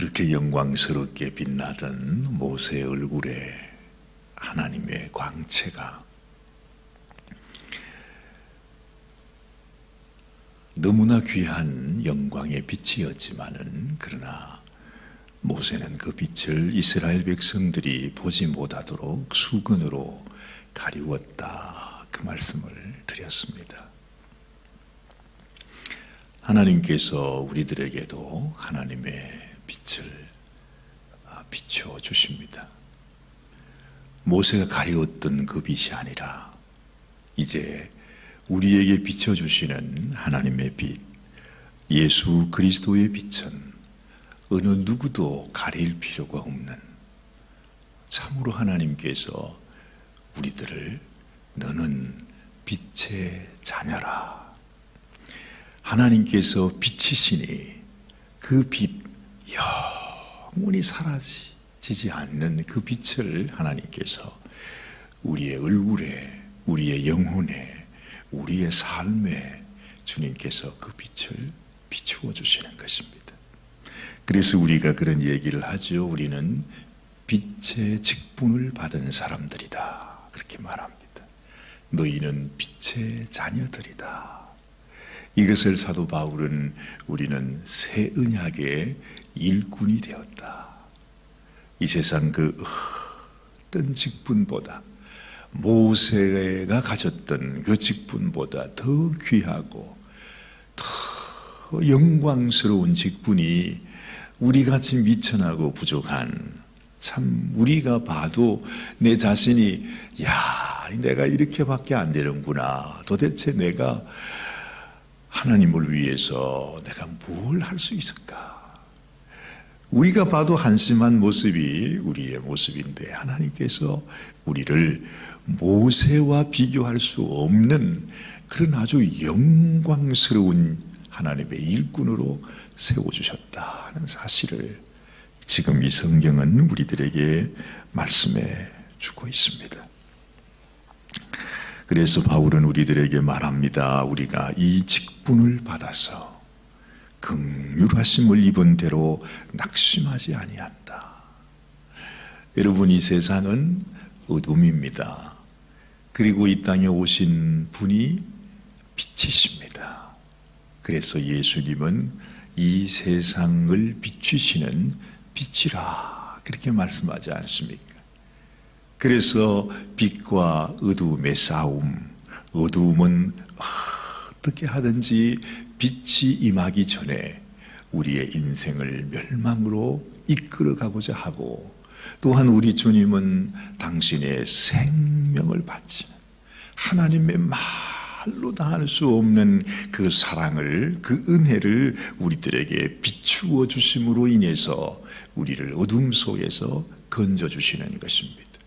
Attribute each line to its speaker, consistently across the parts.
Speaker 1: 그렇게 영광스럽게 빛나던 모세의 얼굴에 하나님의 광채가 너무나 귀한 영광의 빛이었지만은 그러나 모세는 그 빛을 이스라엘 백성들이 보지 못하도록 수건으로 가리웠다. 그 말씀을 드렸습니다. 하나님께서 우리들에게도 하나님의 빛을 아, 비추어 주십니다. 모세가 가리웠던 그 빛이 아니라 이제 우리에게 비춰 주시는 하나님의 빛, 예수 그리스도의 빛은 어느 누구도 가릴 필요가 없는 참으로 하나님께서 우리들을 너는 빛의 자녀라. 하나님께서 빛이시니 그 빛, 영원히 사라지지 않는 그 빛을 하나님께서 우리의 얼굴에, 우리의 영혼에, 우리의 삶에 주님께서 그 빛을 비추어 주시는 것입니다. 그래서 우리가 그런 얘기를 하죠. 우리는 빛의 직분을 받은 사람들이다. 그렇게 말합니다. 너희는 빛의 자녀들이다. 이것을 사도 바울은 우리는 새 언약의 일꾼이 되었다. 이 세상 그 어떤 직분보다 모세가 가졌던 그 직분보다 더 귀하고 더 영광스러운 직분이 우리 같이 미천하고 부족한 참 우리가 봐도 내 자신이 야 내가 이렇게밖에 안 되는구나 도대체 내가 하나님을 위해서 내가 뭘 할 수 있을까 우리가 봐도 한심한 모습이 우리의 모습인데 하나님께서 우리를 모세와 비교할 수 없는 그런 아주 영광스러운 하나님의 일꾼으로 세워주셨다 하는 사실을 지금 이 성경은 우리들에게 말씀해 주고 있습니다. 그래서 바울은 우리들에게 말합니다. 우리가 이 직분을 받아서 긍휼하심을 입은 대로 낙심하지 아니한다. 여러분 이 세상은 어둠입니다. 그리고 이 땅에 오신 분이 빛이십니다. 그래서 예수님은 이 세상을 비추시는 빛이라 그렇게 말씀하지 않습니까? 그래서 빛과 어두움의 싸움, 어두움은 어떻게 하든지 빛이 임하기 전에 우리의 인생을 멸망으로 이끌어 가고자 하고 또한 우리 주님은 당신의 생명을 바치는 하나님의 말로 다할 수 없는 그 사랑을 그 은혜를 우리들에게 비추어 주심으로 인해서 우리를 어둠 속에서 건져 주시는 것입니다.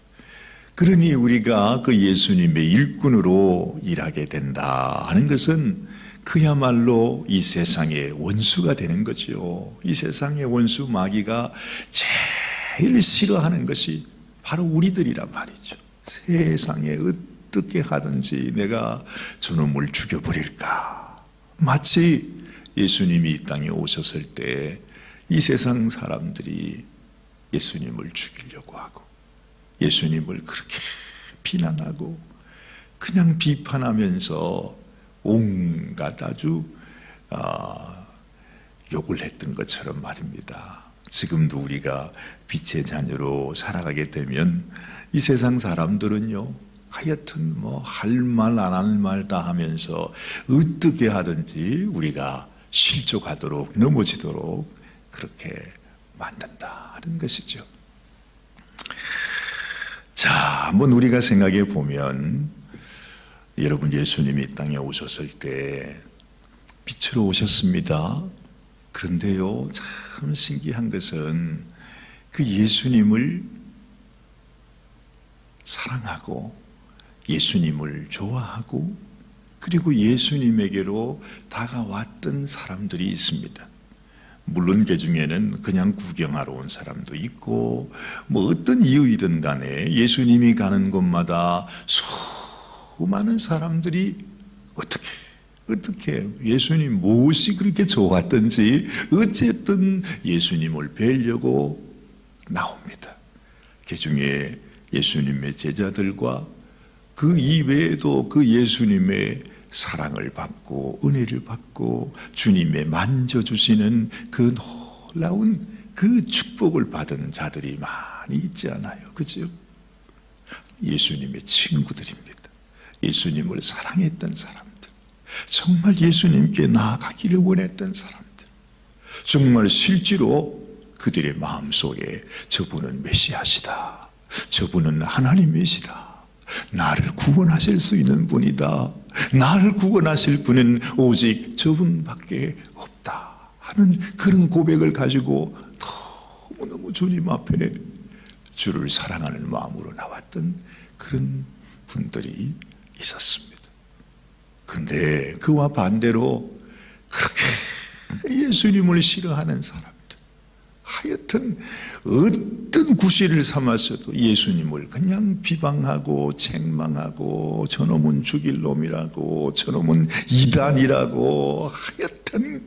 Speaker 1: 그러니 우리가 그 예수님의 일꾼으로 일하게 된다 하는 것은 그야말로 이 세상의 원수가 되는 거지요. 이 세상의 원수 마귀가 제일 싫어하는 것이 바로 우리들이란 말이죠. 세상에 어떻게 하든지 내가 저놈을 죽여버릴까. 마치 예수님이 이 땅에 오셨을 때 이 세상 사람들이 예수님을 죽이려고 하고 예수님을 그렇게 비난하고 그냥 비판하면서 온갖 아주 아, 욕을 했던 것처럼 말입니다. 지금도 우리가 빛의 자녀로 살아가게 되면 이 세상 사람들은요, 하여튼 뭐 할 말 안 할 말 다 하면서 어떻게 하든지 우리가 실족하도록 넘어지도록 그렇게 만든다 하는 것이죠. 자, 한번 우리가 생각해 보면 여러분 예수님이 땅에 오셨을 때 빛으로 오셨습니다. 그런데요, 참 신기한 것은 그 예수님을 사랑하고 예수님을 좋아하고 그리고 예수님에게로 다가왔던 사람들이 있습니다. 물론 그 중에는 그냥 구경하러 온 사람도 있고 뭐 어떤 이유이든 간에 예수님이 가는 곳마다 수많은 사람들이 어떻게 어떻게 예수님 무엇이 그렇게 좋았던지 어쨌든 예수님을 뵈려고 나옵니다. 그 중에 예수님의 제자들과 그 이외에도 그 예수님의 사랑을 받고 은혜를 받고 주님의 만져주시는 그 놀라운 그 축복을 받은 자들이 많이 있지 않아요. 그죠? 예수님의 친구들입니다. 예수님을 사랑했던 사람들. 정말 예수님께 나아가기를 원했던 사람들. 정말 실제로 그들의 마음속에 저분은 메시아시다. 저분은 하나님이시다. 나를 구원하실 수 있는 분이다. 나를 구원하실 분은 오직 저분밖에 없다. 하는 그런 고백을 가지고 너무너무 주님 앞에 주를 사랑하는 마음으로 나왔던 그런 분들이 있었습니다. 근데 그와 반대로 그렇게 예수님을 싫어하는 사람들, 하여튼 어떤 구실을 삼았어도 예수님을 그냥 비방하고 책망하고 저놈은 죽일 놈이라고 저놈은 이단이라고 하여튼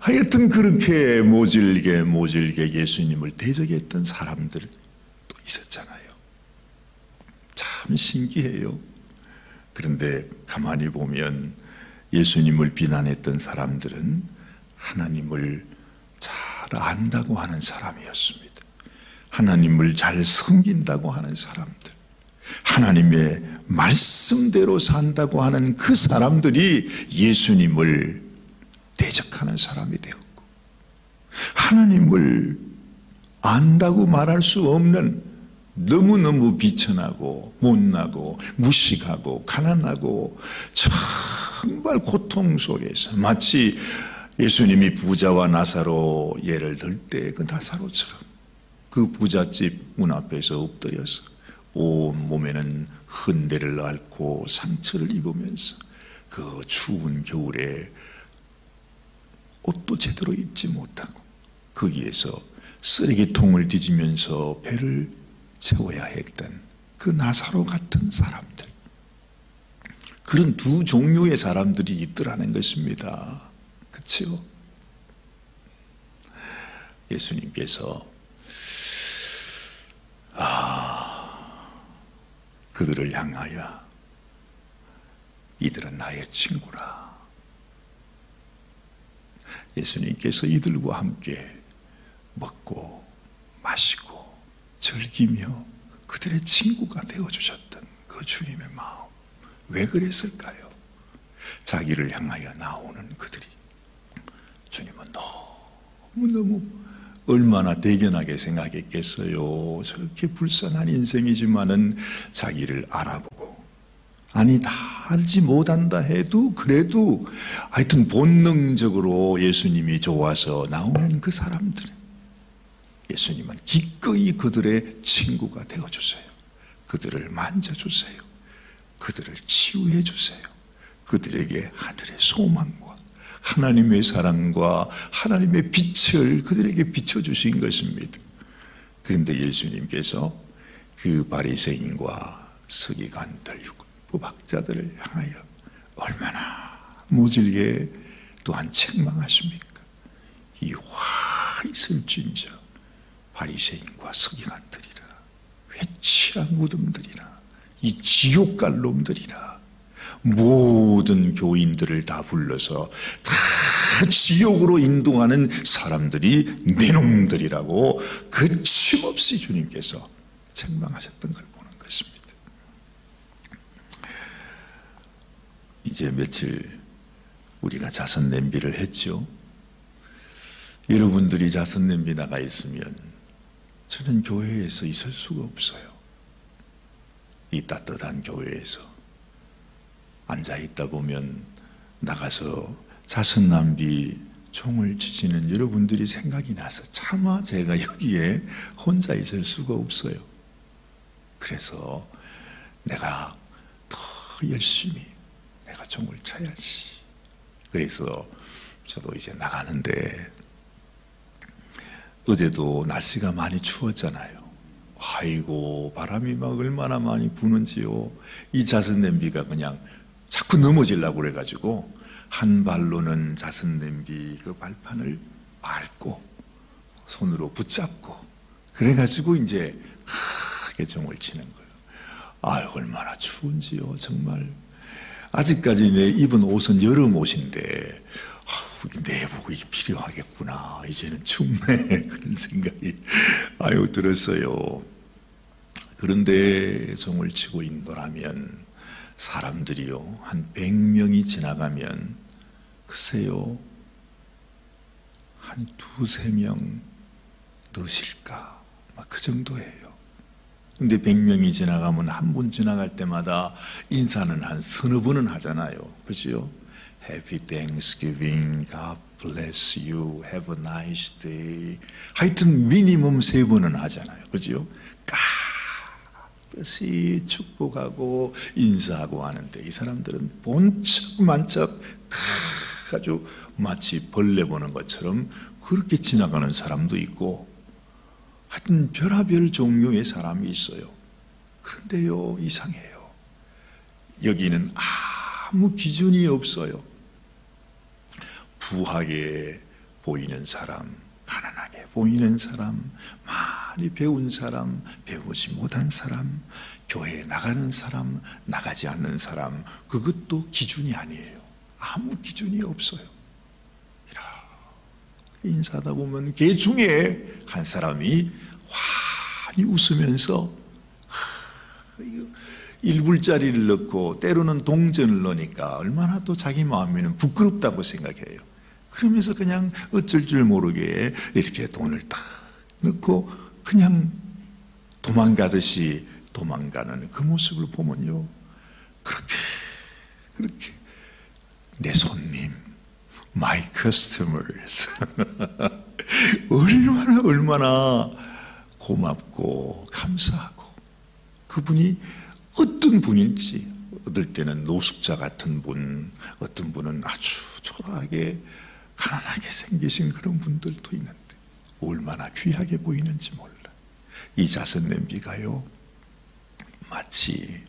Speaker 1: 하여튼 그렇게 모질게 모질게 예수님을 대적했던 사람들 또 있었잖아요. 참 신기해요. 그런데 가만히 보면 예수님을 비난했던 사람들은 하나님을 잘 안다고 하는 사람이었습니다. 하나님을 잘 섬긴다고 하는 사람들. 하나님의 말씀대로 산다고 하는 그 사람들이 예수님을 대적하는 사람이 되었고, 하나님을 안다고 말할 수 없는 너무너무 비천하고 못나고 무식하고 가난하고 정말 고통 속에서 마치 예수님이 부자와 나사로 예를 들 때 그 나사로처럼 그 부잣집 문 앞에서 엎드려서 온 몸에는 흔대를 앓고 상처를 입으면서 그 추운 겨울에 옷도 제대로 입지 못하고 거기에서 쓰레기통을 뒤지면서 배를 채워야 했던 그 나사로 같은 사람들. 그런 두 종류의 사람들이 있더라는 것입니다. 그렇죠? 예수님께서 아 그들을 향하여 이들은 나의 친구라. 예수님께서 이들과 함께 먹고 마시고 즐기며 그들의 친구가 되어 주셨던 그 주님의 마음. 왜 그랬을까요? 자기를 향하여 나오는 그들이. 주님은 너무너무 얼마나 대견하게 생각했겠어요. 저렇게 불쌍한 인생이지만은 자기를 알아보고. 아니, 다 알지 못한다 해도 그래도 하여튼 본능적으로 예수님이 좋아서 나오는 그 사람들. 예수님은 기꺼이 그들의 친구가 되어 주세요. 그들을 만져 주세요. 그들을 치유해 주세요. 그들에게 하늘의 소망과 하나님의 사랑과 하나님의 빛을 그들에게 비춰주신 것입니다. 그런데 예수님께서 그 바리새인과 서기관들, 율법학자들을 향하여 얼마나 모질게 또한 책망하십니까? 이화 있을 진저 바리새인과 서기관들이라 회칠한 무덤들이라 이 지옥 갈 놈들이라 모든 교인들을 다 불러서 다 지옥으로 인도하는 사람들이 내 놈들이라고 그침없이 주님께서 책망하셨던 걸 보는 것입니다. 이제 며칠 우리가 자선 냄비를 했죠. 여러분들이 자선 냄비 나가 있으면 저는 교회에서 있을 수가 없어요. 이 따뜻한 교회에서 앉아 있다 보면 나가서 자선남비 총을 치시는 여러분들이 생각이 나서 차마 제가 여기에 혼자 있을 수가 없어요. 그래서 내가 더 열심히 내가 총을 쳐야지. 그래서 저도 이제 나가는데 어제도 날씨가 많이 추웠잖아요. 아이고 바람이 막 얼마나 많이 부는지요. 이 자선 냄비가 그냥 자꾸 넘어지려고 그래가지고 한 발로는 자선 냄비 그 발판을 밟고 손으로 붙잡고 그래가지고 이제 크게 종을 치는 거예요. 아 얼마나 추운지요 정말. 아직까지 내 입은 옷은 여름 옷인데 아, 내복이 필요하겠구나. 이제는 춥네 그런 생각이 아유 들었어요. 그런데 종을 치고 인도라면 사람들이요 한 100명이 지나가면 글쎄요 한 두세 명 넣으실까? 막 그 정도예요. 근데 100명이 지나가면 한 분 지나갈 때마다 인사는 한 서너 번은 하잖아요. 그죠? Happy Thanksgiving, God bless you, have a nice day. 하여튼 미니멈 세 번은 하잖아요. 그죠? 뜻이 축복하고 인사하고 하는데 이 사람들은 본척만척 아주 마치 벌레 보는 것처럼 그렇게 지나가는 사람도 있고 하여튼 별하별 종류의 사람이 있어요. 그런데요 이상해요. 여기는 아무 기준이 없어요. 부하게 보이는 사람, 가난하게 보이는 사람, 많이 배운 사람, 배우지 못한 사람, 교회에 나가는 사람, 나가지 않는 사람, 그것도 기준이 아니에요. 아무 기준이 없어요. 인사하다 보면 개 중에 한 사람이 환히 웃으면서 일불짜리를 넣고 때로는 동전을 넣으니까 얼마나 또 자기 마음에는 부끄럽다고 생각해요. 그러면서 그냥 어쩔 줄 모르게 이렇게 돈을 딱 넣고 그냥 도망가듯이 도망가는 그 모습을 보면요. 그렇게, 그렇게 내 손님, my customers. 얼마나, 얼마나 고맙고 감사하고 그분이 어떤 분인지 어떨 때는 노숙자 같은 분, 어떤 분은 아주 초라하게 가난하게 생기신 그런 분들도 있는데 얼마나 귀하게 보이는지 몰라. 이 자선 냄비가요, 마치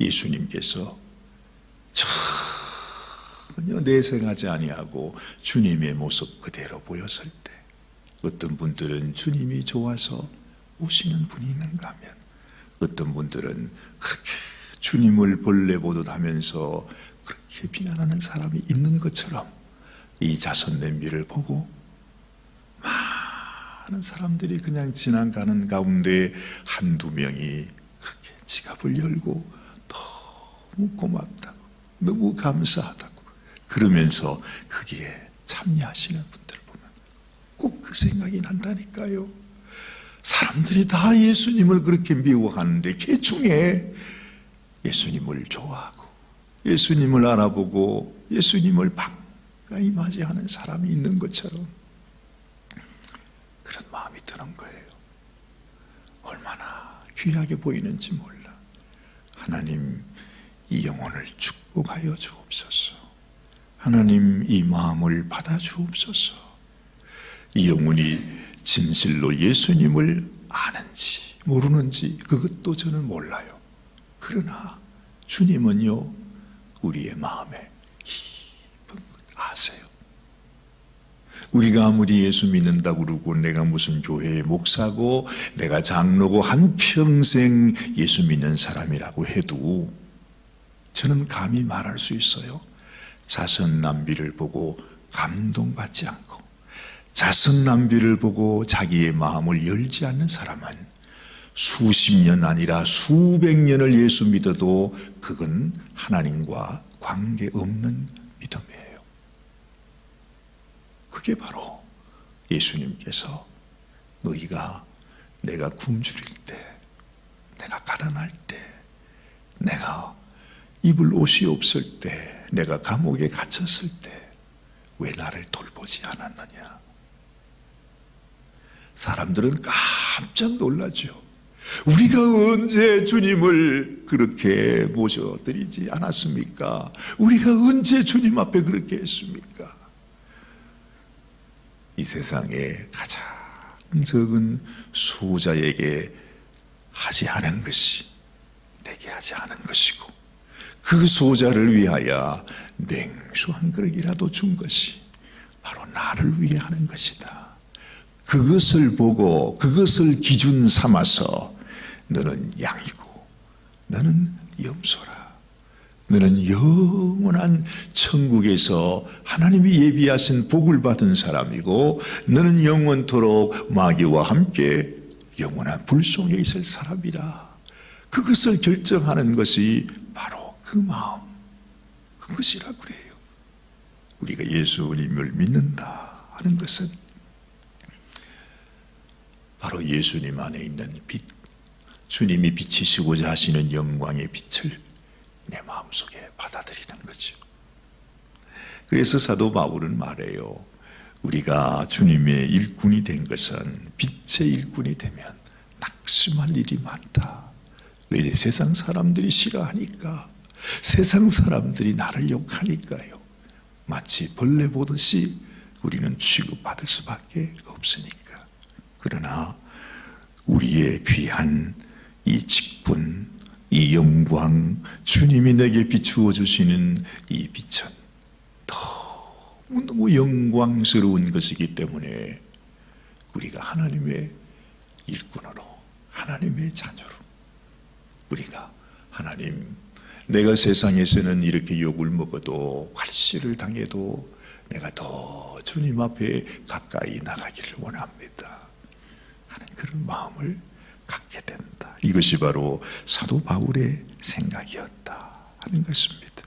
Speaker 1: 예수님께서 전혀 내생하지 아니하고 주님의 모습 그대로 보였을 때 어떤 분들은 주님이 좋아서 오시는 분이 있는가 하면 어떤 분들은 그렇게 주님을 벌레 보듯 하면서 그렇게 비난하는 사람이 있는 것처럼 이 자선 냄비를 보고 많은 사람들이 그냥 지나가는 가운데 한두 명이 그렇게 지갑을 열고 너무 고맙다고 너무 감사하다고 그러면서 거기에 참여하시는 분들 보면 꼭 그 생각이 난다니까요. 사람들이 다 예수님을 그렇게 미워하는데 그 중에 예수님을 좋아하고 예수님을 알아보고 예수님을 방 가까이 맞이하는 사람이 있는 것처럼 드는 거예요. 얼마나 귀하게 보이는지 몰라. 하나님 이 영혼을 축복하여 주옵소서. 하나님 이 마음을 받아 주옵소서. 이 영혼이 진실로 예수님을 아는지 모르는지 그것도 저는 몰라요. 그러나 주님은요 우리의 마음에 아세요. 우리가 아무리 예수 믿는다고 그러고 내가 무슨 교회의 목사고 내가 장로고 한평생 예수 믿는 사람이라고 해도 저는 감히 말할 수 있어요. 자선 남비를 보고 감동받지 않고 자선 남비를 보고 자기의 마음을 열지 않는 사람은 수십 년 아니라 수백 년을 예수 믿어도 그건 하나님과 관계없는 믿음이에요. 그게 바로 예수님께서 너희가 내가 굶주릴 때, 내가 가난할 때, 내가 입을 옷이 없을 때, 내가 감옥에 갇혔을 때 왜 나를 돌보지 않았느냐? 사람들은 깜짝 놀라죠. 우리가 언제 주님을 그렇게 모셔드리지 않았습니까? 우리가 언제 주님 앞에 그렇게 했습니까? 이 세상에 가장 적은 수자에게 하지 않은 것이 내게 하지 않은 것이고 그 소자를 위하여 냉수 한 그릇이라도 준 것이 바로 나를 위해 하는 것이다. 그것을 보고 그것을 기준 삼아서 너는 양이고 너는 염소라. 너는 영원한 천국에서 하나님이 예비하신 복을 받은 사람이고 너는 영원토록 마귀와 함께 영원한 불 속에 있을 사람이라. 그것을 결정하는 것이 바로 그 마음, 그것이라 그래요. 우리가 예수님을 믿는다 하는 것은 바로 예수님 안에 있는 빛, 주님이 비치시고자 하시는 영광의 빛을 내 마음속에 받아들이는 거죠. 그래서 사도 바울은 말해요. 우리가 주님의 일꾼이 된 것은 빛의 일꾼이 되면 낙심할 일이 많다. 왜 세상 사람들이 싫어하니까 세상 사람들이 나를 욕하니까요. 마치 벌레 보듯이 우리는 취급받을 수밖에 없으니까. 그러나 우리의 귀한 이 직분, 이 영광, 주님이 내게 비추어 주시는 이 빛은 너무너무 영광스러운 것이기 때문에 우리가 하나님의 일꾼으로, 하나님의 자녀로, 우리가 하나님, 내가 세상에서는 이렇게 욕을 먹어도 괄시를 당해도 내가 더 주님 앞에 가까이 나가기를 원합니다. 하는 그런 마음을 갖게 된다. 이것이 바로 사도 바울의 생각이었다 하는 것입니다.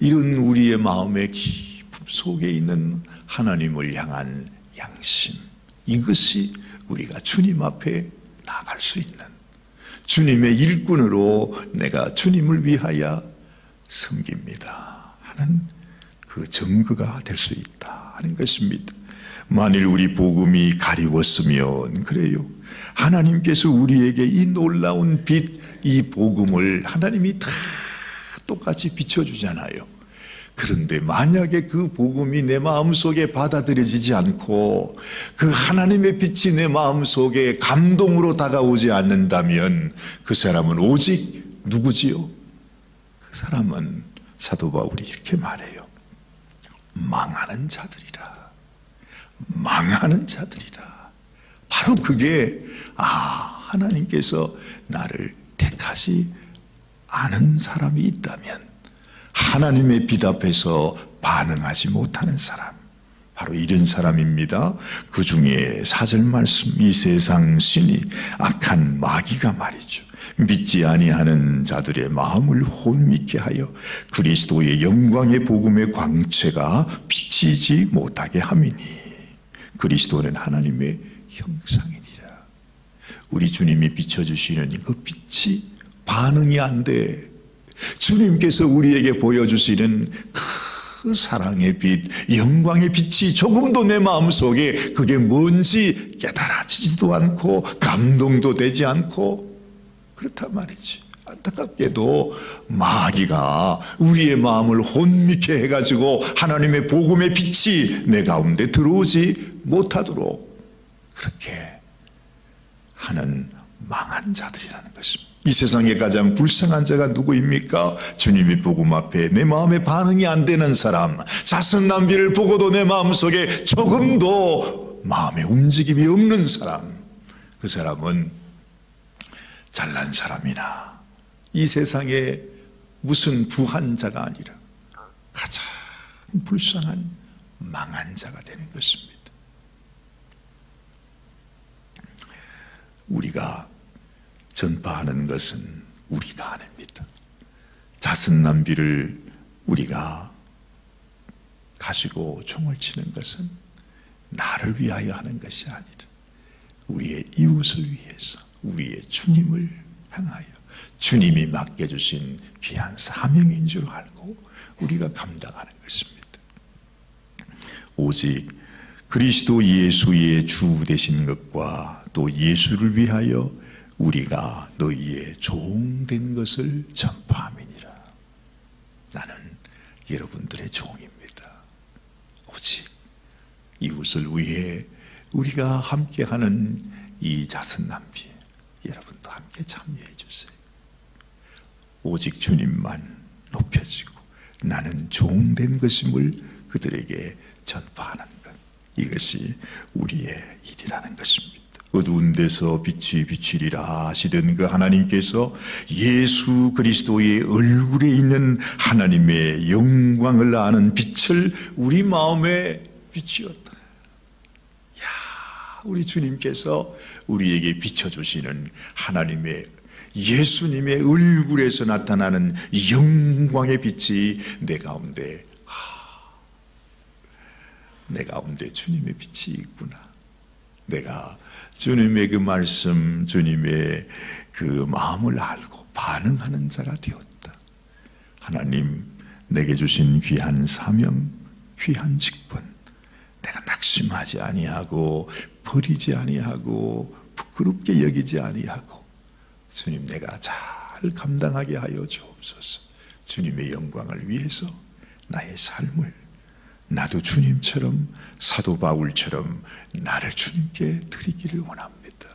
Speaker 1: 이런 우리의 마음의 깊음 속에 있는 하나님을 향한 양심, 이것이 우리가 주님 앞에 나갈 수 있는 주님의 일꾼으로 내가 주님을 위하여 섬깁니다 하는 그 증거가 될 수 있다 하는 것입니다. 만일 우리 복음이 가리웠으면 그래요. 하나님께서 우리에게 이 놀라운 빛, 이 복음을 하나님이 다 똑같이 비춰주잖아요. 그런데 만약에 그 복음이 내 마음속에 받아들여지지 않고 그 하나님의 빛이 내 마음속에 감동으로 다가오지 않는다면 그 사람은 오직 누구지요? 그 사람은 사도 바울이 이렇게 말해요. 망하는 자들이라. 망하는 자들이라. 바로 그게 아 하나님께서 나를 택하지 않은 사람이 있다면 하나님의 빛 앞에서 반응하지 못하는 사람 바로 이런 사람입니다. 그 중에 사절 말씀 이 세상 신이 악한 마귀가 말이죠. 믿지 아니하는 자들의 마음을 혼미케 하여 그리스도의 영광의 복음의 광채가 비치지 못하게 함이니 그리스도는 하나님의 형상이니라. 우리 주님이 비춰주시는 그 빛이 반응이 안 돼. 주님께서 우리에게 보여주시는 그 사랑의 빛, 영광의 빛이 조금도 내 마음속에 그게 뭔지 깨달아지지도 않고 감동도 되지 않고 그렇단 말이지. 안타깝게도 마귀가 우리의 마음을 혼미케 해가지고 하나님의 복음의 빛이 내 가운데 들어오지 못하도록 그렇게 하는 망한 자들이라는 것입니다. 이 세상에 가장 불쌍한 자가 누구입니까? 주님이 복음 앞에 내 마음에 반응이 안 되는 사람, 자선 남비를 보고도 내 마음속에 조금도 마음의 움직임이 없는 사람, 그 사람은 잘난 사람이나 이 세상에 무슨 부한 자가 아니라 가장 불쌍한 망한 자가 되는 것입니다. 우리가 전파하는 것은 우리가 아닙니다. 자선남비를 우리가 가지고 총을 치는 것은 나를 위하여 하는 것이 아니라 우리의 이웃을 위해서 우리의 주님을 향하여 주님이 맡겨주신 귀한 사명인 줄 알고 우리가 감당하는 것입니다. 오직 그리스도 예수의 주 되신 것과 또 예수를 위하여 우리가 너희의 종된 것을 전파함이니라. 나는 여러분들의 종입니다. 오직 이웃을 위해 우리가 함께하는 이 자선남비 여러분도 함께 참여해. 오직 주님만 높여지고 나는 종된 것임을 그들에게 전파하는 것. 이것이 우리의 일이라는 것입니다. 어두운 데서 빛이 비치리라 하시던 그 하나님께서 예수 그리스도의 얼굴에 있는 하나님의 영광을 아는 빛을 우리 마음에 비치었다. 야, 우리 주님께서 우리에게 비춰주시는 하나님의 예수님의 얼굴에서 나타나는 영광의 빛이 내 가운데, 하, 내 가운데 주님의 빛이 있구나. 내가 주님의 그 말씀, 주님의 그 마음을 알고 반응하는 자가 되었다. 하나님, 내게 주신 귀한 사명, 귀한 직분, 내가 낙심하지 아니하고 버리지 아니하고 부끄럽게 여기지 아니하고 주님 내가 잘 감당하게 하여 주옵소서. 주님의 영광을 위해서 나의 삶을 나도 주님처럼 사도 바울처럼 나를 주님께 드리기를 원합니다.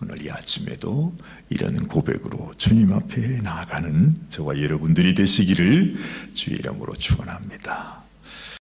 Speaker 1: 오늘 이 아침에도 이런 고백으로 주님 앞에 나아가는 저와 여러분들이 되시기를 주의 이름으로 축원합니다.